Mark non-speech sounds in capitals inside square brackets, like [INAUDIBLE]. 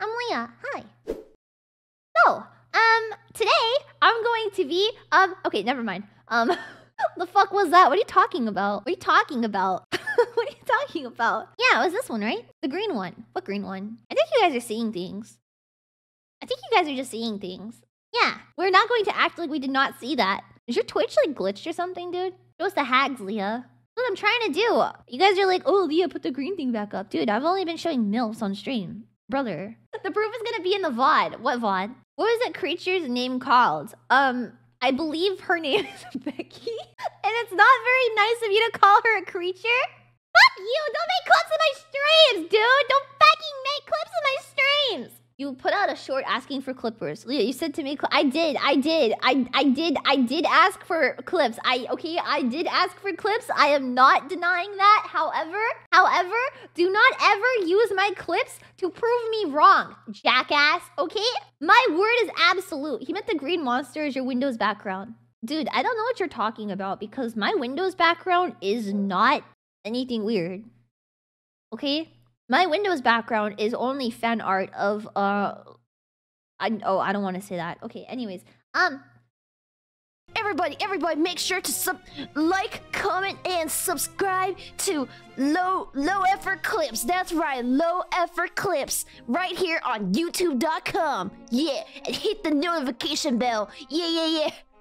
I'm Lia. Hi. So, um, today I'm going to be um. Okay, never mind. Um, [LAUGHS] the fuck was that? What are you talking about? What are you talking about? [LAUGHS] what are you talking about? Yeah, it was this one, right? The green one. What green one? I think you guys are seeing things. I think you guys are just seeing things. Yeah, we're not going to act like we did not see that. Is your Twitch like glitched or something, dude? Show us the hags, Lia. That's what I'm trying to do. You guys are like, oh, Lia, put the green thing back up. Dude, I've only been showing MILFs on stream. Brother. The proof is gonna be in the VOD. What VOD? What was that creature's name called? Um, I believe her [LAUGHS] name is Becky. And it's not very nice of you to call her a creature. Fuck you! Don't make clips of my streams, dude! Don't fucking make clips of my streams! You put out a short asking for clippers. Lia, you said to me, I did, I did, I, I did, I did ask for clips. I, okay, I did ask for clips. I am not denying that. However, however, do not ever use my clips to prove me wrong, jackass, okay? My word is absolute. He meant the green monster is your Windows background. Dude, I don't know what you're talking about because my Windows background is not anything weird. Okay? My Windows background is only fan art of uh I oh, I don't want to say that. Okay, anyways. Um Everybody, everybody, make sure to sub like, comment, and subscribe to Low Low Effort Clips. That's right, Low Effort Clips, right here on YouTube.com. Yeah, and hit the notification bell. Yeah, yeah, yeah.